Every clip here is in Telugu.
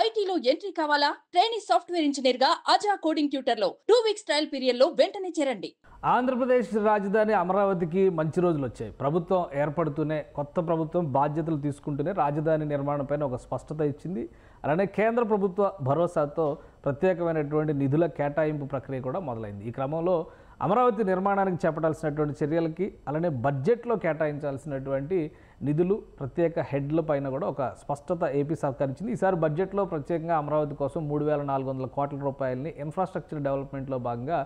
ఐటీలో ఎంట్రీ కావాలా? ట్రైనింగ్ సాఫ్ట్వేర్ ఇంజనీర్గా అజా కోడింగ్ ట్యూటర్లో టూ వీక్స్ ట్రయల్ పీరియడ్లో వెంటనే చేరండి. ఆంధ్రప్రదేశ్ రాజధాని అమరావతికి మంచి రోజులు వచ్చాయి. ప్రభుత్వం ఏర్పడుతూనే కొత్త ప్రభుత్వం బాధ్యతలు తీసుకుంటూనే రాజధాని నిర్మాణంపైన ఒక స్పష్టత ఇచ్చింది. అలానే కేంద్ర ప్రభుత్వ భరోసాతో ప్రత్యేకమైనటువంటి నిధుల కేటాయింపు ప్రక్రియ కూడా మొదలైంది. ఈ క్రమంలో అమరావతి నిర్మాణానికి చేపట్టాల్సినటువంటి చర్యలకి అలానే బడ్జెట్లో కేటాయించాల్సినటువంటి నిధులు ప్రత్యేక హెడ్ల పైన కూడా ఒక స్పష్టత ఏపీ సర్కార్ ఇచ్చింది. ఈసారి బడ్జెట్లో ప్రత్యేకంగా అమరావతి కోసం మూడు వేల నాలుగు వందల కోట్ల రూపాయలని ఇన్ఫ్రాస్ట్రక్చర్ డెవలప్మెంట్లో భాగంగా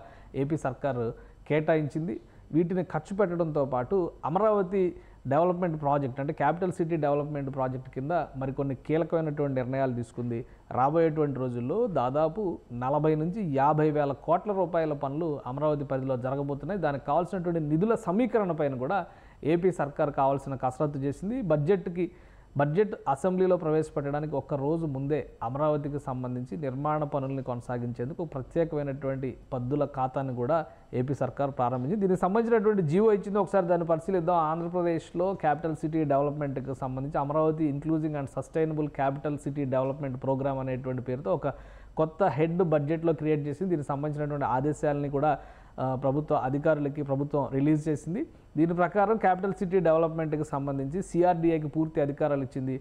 ఏపీ సర్కారు కేటాయించింది. వీటిని ఖర్చు పెట్టడంతో పాటు అమరావతి డెవలప్మెంట్ ప్రాజెక్ట్ అంటే క్యాపిటల్ సిటీ డెవలప్మెంట్ ప్రాజెక్ట్ కింద మరికొన్ని కీలకమైనటువంటి నిర్ణయాలు తీసుకుంది. రాబోయేటువంటి రోజుల్లో దాదాపు నలభై నుంచి యాభై వేల కోట్ల రూపాయల పనులు అమరావతి పరిధిలో జరగబోతున్నాయి. దానికి కావాల్సినటువంటి నిధుల సమీకరణ పైన కూడా ఏపీ సర్కార్ కావాల్సిన కసరత్తు చేసింది. బడ్జెట్కి బడ్జెట్ అసెంబ్లీలో ప్రవేశపెట్టడానికి ఒక్క రోజు ముందే అమరావతికి సంబంధించి నిర్మాణ పనుల్ని కొనసాగించేందుకు ప్రత్యేకమైనటువంటి పద్దుల ఖాతాని కూడా ఏపీ సర్కార్ ప్రారంభించింది. దీనికి సంబంధించినటువంటి జీవో ఇచ్చింది ఒకసారి దాన్ని పరిశీలిద్దాం. ఆంధ్రప్రదేశ్లో క్యాపిటల్ సిటీ డెవలప్మెంట్కి సంబంధించి Amaravati including and sustainable capital city development program అనేటువంటి పేరుతో ఒక కొత్త హెడ్ బడ్జెట్లో క్రియేట్ చేసి దీనికి సంబంధించినటువంటి ఆదేశాలని కూడా ప్రభుత్వ అధికారులకి ప్రభుత్వం రిలీజ్ చేసింది. దీని ప్రకారం క్యాపిటల్ సిటీ డెవలప్మెంట్కి సంబంధించి సిఆర్డీఏకి పూర్తి అధికారాలు ఇచ్చింది.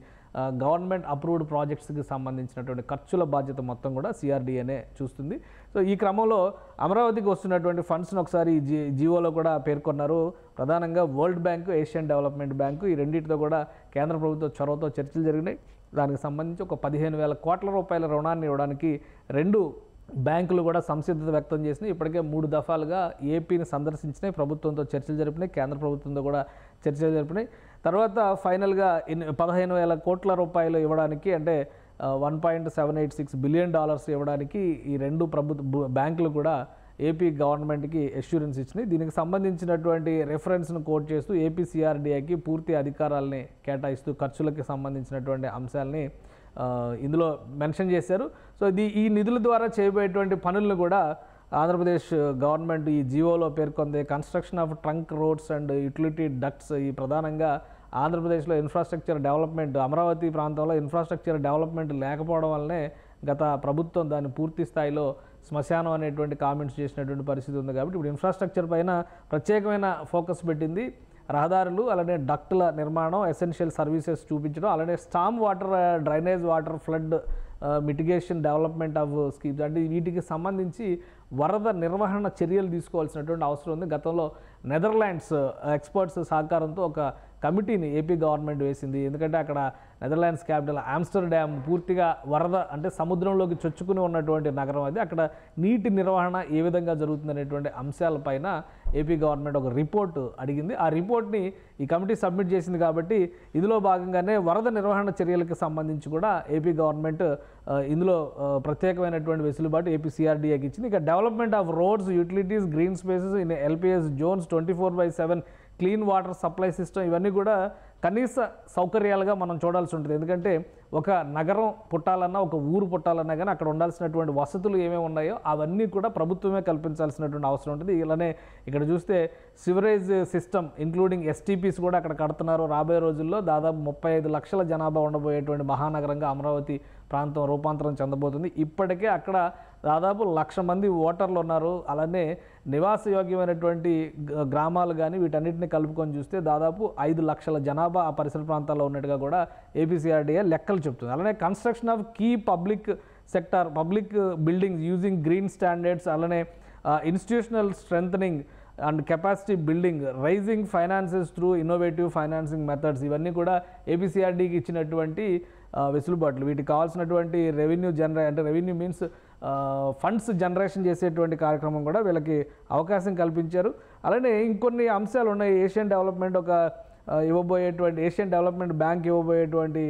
గవర్నమెంట్ అప్రూవ్డ్ ప్రాజెక్ట్స్కి సంబంధించినటువంటి ఖర్చుల బాధ్యత మొత్తం కూడా సిఆర్డీఏనే చూస్తుంది. సో ఈ క్రమంలో అమరావతికి వస్తున్నటువంటి ఫండ్స్ని ఒకసారి జీ జీవోలో కూడా పేర్కొన్నారు. ప్రధానంగా world bank Asian development bank ఈ రెండింటితో కూడా కేంద్ర ప్రభుత్వ చొరవతో చర్చలు జరిగినాయి. దానికి సంబంధించి ఒక పదిహేను వేల కోట్ల రూపాయల రుణాన్ని ఇవ్వడానికి రెండు బ్యాంకులు కూడా సంసిద్ధత వ్యక్తం చేసినాయి. ఇప్పటికే మూడు దఫాలుగా ఏపీని సందర్శించినాయి. ప్రభుత్వంతో చర్చలు జరిపినాయి. కేంద్ర ప్రభుత్వంతో కూడా చర్చలు జరిపినాయి. తర్వాత ఫైనల్గా ఇన్ పదిహేను వేల కోట్ల రూపాయలు ఇవ్వడానికి అంటే one point seven eight six billion dollars ఇవ్వడానికి ఈ రెండు ప్రభుత్వ బ్యాంకులు కూడా ఏపీ గవర్నమెంట్కి ఎష్యూరెన్స్ ఇచ్చినాయి. దీనికి సంబంధించినటువంటి రెఫరెన్స్ను కోట్ చేస్తూ ఏపీసీఆర్డీఏకి పూర్తి అధికారాలని కేటాయిస్తూ ఖర్చులకి సంబంధించినటువంటి అంశాలని ఇందులో మెన్షన్ చేశారు. సో ఇది ఈ నిధుల ద్వారా చేయబోయేటువంటి పనులను కూడా ఆంధ్రప్రదేశ్ గవర్నమెంట్ ఈ జీవోలో పేర్కొంది. Construction of trunk roads and utility ducts ఈ ప్రధానంగా ఆంధ్రప్రదేశ్లో ఇన్ఫ్రాస్ట్రక్చర్ డెవలప్మెంట్ అమరావతి ప్రాంతంలో ఇన్ఫ్రాస్ట్రక్చర్ డెవలప్మెంట్ లేకపోవడం వల్లనే గత ప్రభుత్వం దాన్ని పూర్తి స్థాయిలో శ్మశానం అనేటువంటి కామెంట్స్ చేసినటువంటి పరిస్థితి ఉంది. కాబట్టి ఇప్పుడు ఇన్ఫ్రాస్ట్రక్చర్ పైన ప్రత్యేకమైన ఫోకస్ పెట్టింది. రహదారులు అలానే డక్టుల నిర్మాణం ఎసెన్షియల్ సర్వీసెస్ చూపించడం అలానే storm water drainage water flood mitigation development of schemes అంటే వీటికి సంబంధించి వరద నిర్వహణ చర్యలు తీసుకోవాల్సినటువంటి అవసరం ఉంది. గతంలో నెదర్లాండ్స్ ఎక్స్పర్ట్స్ uh, సహకారంతో ఒక కమిటీని ఏపీ గవర్నమెంట్ వేసింది. ఎందుకంటే అక్కడ నెదర్లాండ్స్ క్యాపిటల్ ఆమ్స్టర్డామ్ పూర్తిగా వరద అంటే సముద్రంలోకి చొచ్చుకుని ఉన్నటువంటి నగరం అది. అక్కడ నీటి నిర్వహణ ఏ విధంగా జరుగుతుందనేటువంటి అంశాలపైన ఏపీ గవర్నమెంట్ ఒక రిపోర్ట్ అడిగింది. ఆ రిపోర్ట్ని ఈ కమిటీ సబ్మిట్ చేసింది కాబట్టి ఇందులో భాగంగానే వరద నిర్వహణ చర్యలకు సంబంధించి కూడా ఏపీ గవర్నమెంట్ ఇందులో ప్రత్యేకమైనటువంటి వెసులుబాటు ఏపీ సిఆర్డీఏకి ఇచ్చింది. ఇక development of roads utilities green spaces in LPS zones twenty four by seven clean water supply system ఇవన్నీ కూడా కనీస సౌకర్యాలుగా మనం చూడాల్సి ఉంటుంది. ఎందుకంటే ఒక నగరం పుట్టాలన్నా ఒక ఊరు పుట్టాలన్నా కానీ అక్కడ ఉండాల్సినటువంటి వసతులు ఏమేమి ఉన్నాయో అవన్నీ కూడా ప్రభుత్వమే కల్పించాల్సినటువంటి అవసరం ఉంటుంది. ఇలానే ఇక్కడ చూస్తే సివరేజ్ సిస్టమ్ ఇంక్లూడింగ్ ఎస్టీపీస్ కూడా అక్కడ కడుతున్నారు. రాబోయే రోజుల్లో దాదాపు ముప్పై ఐదు లక్షల జనాభా ఉండబోయేటువంటి మహానగరంగా అమరావతి ప్రాంతం రూపాంతరం చెందబోతుంది. ఇప్పటికే అక్కడ దాదాపు లక్ష మంది ఓటర్లు ఉన్నారు. అలానే నివాసయోగ్యమైనటువంటి గ్రామాలు కానీ వీటన్నిటిని కలుపుకొని చూస్తే దాదాపు ఐదు లక్షల జనాభా ఆ పరిసర ప్రాంతాల్లో ఉన్నట్టుగా కూడా ఏపీసీఆర్డీఏ లెక్కలు చెప్తుంది. అలానే construction of key public sector public buildings using green standards అలానే institutional strengthening and capacity building raising finances through innovative financing methods ఇవన్నీ కూడా ఏపీసీఆర్డీకి ఇచ్చినటువంటి వెసులుబాట్లు. వీటికి కావాల్సినటువంటి రెవెన్యూ జనరే అంటే రెవెన్యూ మీన్స్ ఫండ్స్ జనరేషన్ చేసేటువంటి కార్యక్రమం కూడా వీళ్ళకి అవకాశం కల్పించారు. అలానే ఇంకొన్ని అంశాలు ఉన్నాయి ఏషియన్ డెవలప్మెంట్ ఒక ఇవ్వబోయేటువంటి ఏషియన్ డెవలప్మెంట్ బ్యాంక్ ఇవ్వబోయేటువంటి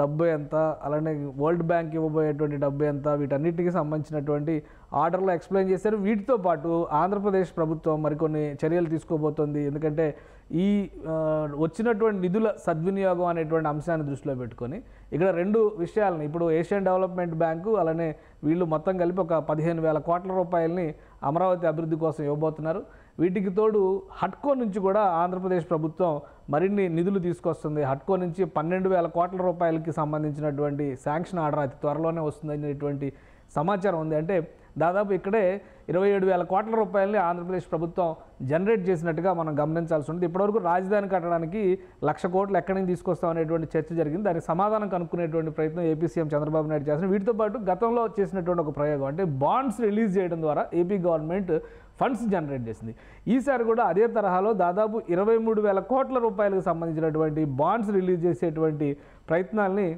డబ్బు ఎంత అలానే వరల్డ్ బ్యాంక్ ఇవ్వబోయేటువంటి డబ్బు ఎంత వీటన్నిటికీ సంబంధించినటువంటి ఆర్డర్లో ఎక్స్ప్లెయిన్ చేశారు. వీటితో పాటు ఆంధ్రప్రదేశ్ ప్రభుత్వం మరికొన్ని చర్యలు తీసుకోబోతోంది. ఎందుకంటే ఈ వచ్చినటువంటి నిధుల సద్వినియోగం అనేటువంటి అంశాన్ని దృష్టిలో పెట్టుకొని ఇక్కడ రెండు విషయాలని ఇప్పుడు ఏషియన్ డెవలప్మెంట్ బ్యాంకు అలానే వీళ్ళు మొత్తం కలిపి ఒక పదిహేను వేల కోట్ల రూపాయలని అమరావతి అభివృద్ధి కోసం ఇవ్వబోతున్నారు. వీటికి తోడు హట్కో నుంచి కూడా ఆంధ్రప్రదేశ్ ప్రభుత్వం మరిన్ని నిధులు తీసుకొస్తుంది. హట్కో నుంచి పన్నెండు వేల కోట్ల రూపాయలకి సంబంధించినటువంటి శాంక్షన్ ఆర్డర్ అతి త్వరలోనే వస్తుందనేటువంటి సమాచారం ఉంది. అంటే దాదాపు ఇక్కడే ఇరవై ఏడు వేల కోట్ల రూపాయలని ఆంధ్రప్రదేశ్ ప్రభుత్వం జనరేట్ చేసినట్టుగా మనం గమనించాల్సి ఉంటుంది. ఇప్పటివరకు రాజధాని కట్టడానికి లక్ష కోట్లు ఎక్కడి నుంచి తీసుకొస్తాం అనేటువంటి చర్చ జరిగింది. దానికి సమాధానం కనుక్కునేటువంటి ప్రయత్నం ఏపీ సీఎం చంద్రబాబు నాయుడు చేసిన వీటితో పాటు గతంలో చేసినటువంటి ఒక ప్రయోగం అంటే బాండ్స్ రిలీజ్ చేయడం ద్వారా ఏపీ గవర్నమెంట్ ఫండ్స్ జనరేట్ చేసింది. ఈసారి కూడా అదే తరహాలో దాదాపు ఇరవై మూడు వేల కోట్ల రూపాయలకు సంబంధించినటువంటి బాండ్స్ రిలీజ్ చేసేటువంటి ప్రయత్నాల్ని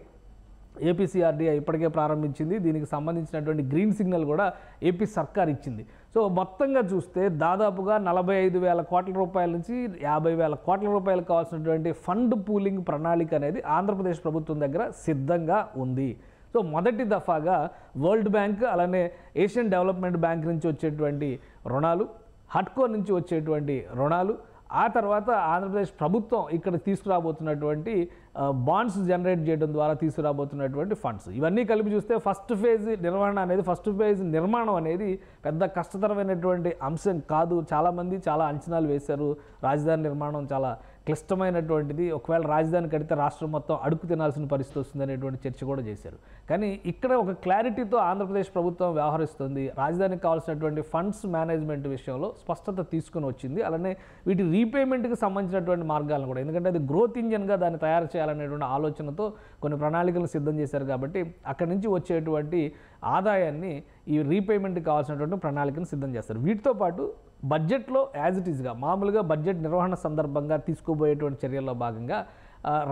ఏపీసీఆర్డీఐ ఇప్పటికే ప్రారంభించింది. దీనికి సంబంధించినటువంటి గ్రీన్ సిగ్నల్ కూడా ఏపీ సర్కార్ ఇచ్చింది. సో మొత్తంగా చూస్తే దాదాపుగా నలభై ఐదు వేల కోట్ల రూపాయల నుంచి యాభై వేల కోట్ల రూపాయలు కావాల్సినటువంటి ఫండ్ పూలింగ్ ప్రణాళిక అనేది ఆంధ్రప్రదేశ్ ప్రభుత్వం దగ్గర సిద్ధంగా ఉంది. సో మొదటి దఫాగా వరల్డ్ బ్యాంక్ అలానే ఏషియన్ డెవలప్మెంట్ బ్యాంక్ నుంచి వచ్చేటువంటి రుణాలు హట్కో నుంచి వచ్చేటువంటి రుణాలు ఆ తర్వాత ఆంధ్రప్రదేశ్ ప్రభుత్వం ఇక్కడ తీసుకురాబోతున్నటువంటి బాండ్స్ జనరేట్ చేయడం ద్వారా తీసుకురాబోతున్నటువంటి ఫండ్స్ ఇవన్నీ కలిపి చూస్తే ఫస్ట్ ఫేజ్ నిర్వహణ అనేది ఫస్ట్ ఫేజ్ నిర్మాణం అనేది పెద్ద కష్టతరమైనటువంటి అంశం కాదు. చాలామంది చాలా అంచనాలు వేశారు. రాజధాని నిర్మాణం చాలా క్లిష్టమైనటువంటిది ఒకవేళ రాజధాని కడితే రాష్ట్రం మొత్తం అడుగు తినాల్సిన పరిస్థితి వస్తుంది అనేటువంటి చర్చ కూడా చేశారు. కానీ ఇక్కడ ఒక క్లారిటీతో ఆంధ్రప్రదేశ్ ప్రభుత్వం వ్యవహరిస్తుంది. రాజధానికి కావాల్సినటువంటి ఫండ్స్ మేనేజ్మెంట్ విషయంలో స్పష్టత తీసుకుని వచ్చింది. అలానే వీటి రీపేమెంట్కి సంబంధించినటువంటి మార్గాలను కూడా. ఎందుకంటే అది గ్రోత్ ఇంజన్గా దాన్ని తయారు చేయాలనేటువంటి ఆలోచనతో కొన్ని ప్రణాళికలు సిద్ధం చేశారు కాబట్టి అక్కడి నుంచి వచ్చేటువంటి ఆదాయాన్ని ఈ రీపేమెంట్కి కావాల్సినటువంటి ప్రణాళికను సిద్ధం చేస్తారు. వీటితో పాటు బడ్జెట్లో యాజ్ ఇట్ ఈస్గా మామూలుగా బడ్జెట్ నిర్వహణ సందర్భంగా తీసుకోబోయేటువంటి చర్యల్లో భాగంగా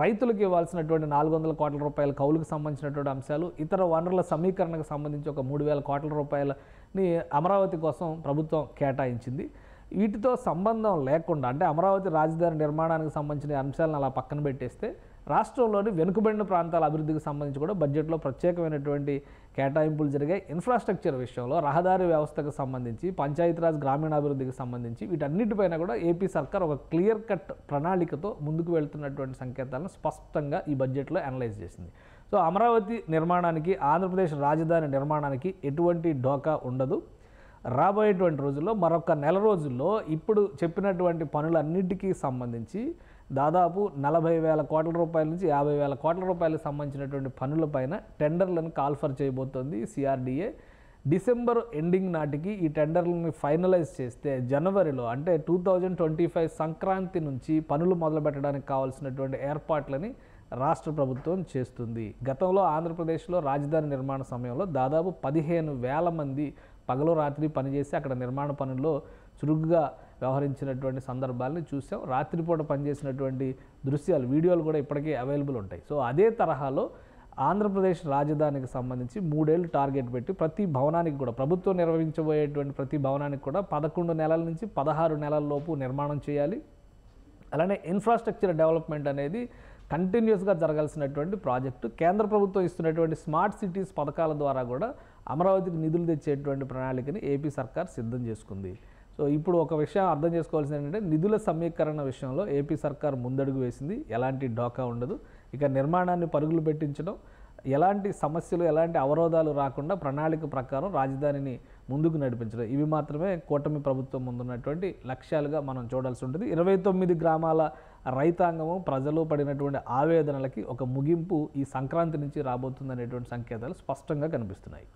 రైతులకు ఇవ్వాల్సినటువంటి నాలుగు వందల కోట్ల రూపాయల కౌలుకు సంబంధించినటువంటి అంశాలు ఇతర వనరుల సమీకరణకు సంబంధించి ఒక మూడు వేల కోట్ల రూపాయలని అమరావతి కోసం ప్రభుత్వం కేటాయించింది. వీటితో సంబంధం లేకుండా అంటే అమరావతి రాజధాని నిర్మాణానికి సంబంధించిన అంశాలను అలా పక్కన పెట్టేస్తే రాష్ట్రంలోని వెనుకబడిన ప్రాంతాల అభివృద్ధికి సంబంధించి కూడా బడ్జెట్లో ప్రత్యేకమైనటువంటి కేటాయింపులు జరిగాయి. ఇన్ఫ్రాస్ట్రక్చర్ విషయంలో రహదారి వ్యవస్థకు సంబంధించి పంచాయతీరాజ్ గ్రామీణాభివృద్ధికి సంబంధించి వీటన్నిటిపైన కూడా ఏపీ సర్కార్ ఒక క్లియర్ కట్ ప్రణాళికతో ముందుకు వెళ్తున్నటువంటి సంకేతాలను స్పష్టంగా ఈ బడ్జెట్లో అనలైజ్ చేసింది. సో అమరావతి నిర్మాణానికి ఆంధ్రప్రదేశ్ రాజధాని నిర్మాణానికి ఎటువంటి డోకా ఉండదు. రాబోయేటువంటి రోజుల్లో మరొక నెల రోజుల్లో ఇప్పుడు చెప్పినటువంటి పనులన్నిటికీ సంబంధించి దాదాపు నలభై వేల కోట్ల రూపాయల నుంచి యాభై వేల కోట్ల రూపాయలకు సంబంధించినటువంటి పనులపైన టెండర్లను కాల్ఫర్ చేయబోతోంది సిఆర్డీఏ డిసెంబర్ ఎండింగ్ నాటికి ఈ టెండర్లను ఫైనలైజ్ చేస్తే జనవరిలో అంటే two thousand twenty five Sankranti నుంచి పనులు మొదలుపెట్టడానికి కావాల్సినటువంటి ఏర్పాట్లని రాష్ట్ర ప్రభుత్వం చేస్తుంది. గతంలో ఆంధ్రప్రదేశ్లో రాజధాని నిర్మాణ సమయంలో దాదాపు పదిహేను వేల మంది పగలు రాత్రి పనిచేసి అక్కడ నిర్మాణ పనుల్లో చురుగ్గా వ్యవహరించినటువంటి సందర్భాలని చూసాం. రాత్రిపూట పనిచేసినటువంటి దృశ్యాలు వీడియోలు కూడా ఇప్పటికీ అవైలబుల్ ఉంటాయి. సో అదే తరహాలో ఆంధ్రప్రదేశ్ రాజధానికి సంబంధించి మూడేళ్ళు టార్గెట్ పెట్టి ప్రతి భవనానికి కూడా ప్రభుత్వం నిర్వహించబోయేటువంటి ప్రతి భవనానికి కూడా పదకొండు నెలల నుంచి పదహారు నెలల లోపు నిర్మాణం చేయాలి. అలానే ఇన్ఫ్రాస్ట్రక్చర్ డెవలప్మెంట్ అనేది కంటిన్యూస్గా జరగాల్సినటువంటి ప్రాజెక్టు. కేంద్ర ప్రభుత్వం ఇస్తున్నటువంటి స్మార్ట్ సిటీస్ పథకాల ద్వారా కూడా అమరావతికి నిధులు తెచ్చేటువంటి ప్రణాళికని ఏపీ సర్కార్ సిద్ధం చేసుకుంది. సో ఇప్పుడు ఒక విషయం అర్థం చేసుకోవాల్సింది ఏంటంటే నిధుల సమీకరణ విషయంలో ఏపీ సర్కార్ ముందడుగు వేసింది. ఎలాంటి డోకా ఉండదు. ఇక నిర్మాణాన్ని పరుగులు పెట్టించడం ఎలాంటి సమస్యలు ఎలాంటి అవరోధాలు రాకుండా ప్రణాళిక ప్రకారం రాజధానిని ముందుకు నడిపించడం. ఇవి మాత్రమే కూటమి ప్రభుత్వం ముందున్నటువంటి లక్ష్యాలుగా మనం చూడాల్సి ఉంటుంది. ఇరవై తొమ్మిది గ్రామాల రైతాంగము ప్రజలు పడినటువంటి ఆవేదనలకి ఒక ముగింపు ఈ సంక్రాంతి నుంచి రాబోతుందనేటువంటి సంకేతాలు స్పష్టంగా కనిపిస్తున్నాయి.